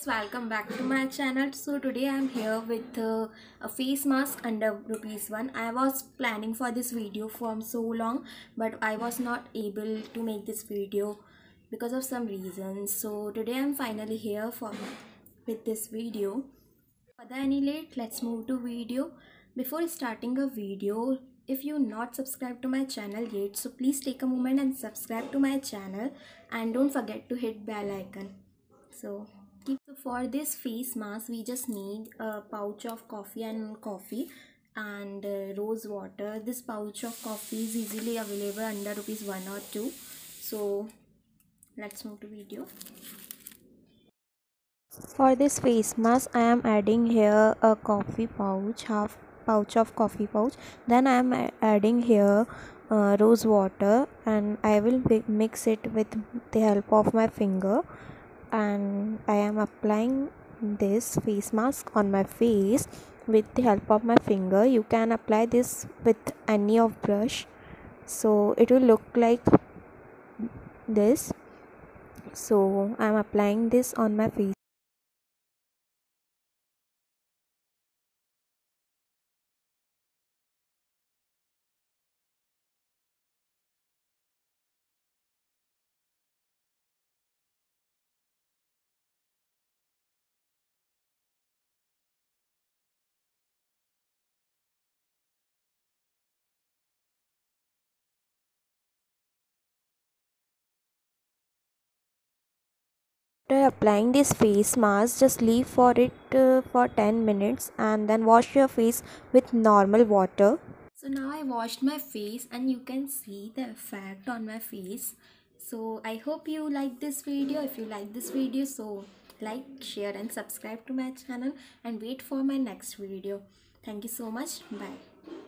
guys welcome back to my channel. So today i'm here with uh, a face mask under rupees 1 i was planning for this video from so long but i was not able to make this video because of some reasons. So today i'm finally here for with this video. Without any late let's move to video. Before starting a video if you not subscribed to my channel yet so please take a moment and subscribe to my channel and don't forget to hit bell icon. So so for this face mask we just need a pouch of coffee and coffee and uh, rose water. This pouch of coffee is easily available under rupees 1 or 2 so let's move to video. For this face mask i am adding here a coffee pouch half pouch of coffee pouch. Then i am adding here uh, rose water and i will mix it with the help of my finger and I am applying this face mask on my face with the help of my finger. You can apply this with any of brush. So it will look like this. So I'm applying this on my face after applying this face mask just leave for it uh, for 10 minutes and then wash your face with normal water. So now i washed my face and you can see the effect on my face. So i hope you like this video. If you like this video so like share and subscribe to my channel and wait for my next video. Thank you so much. Bye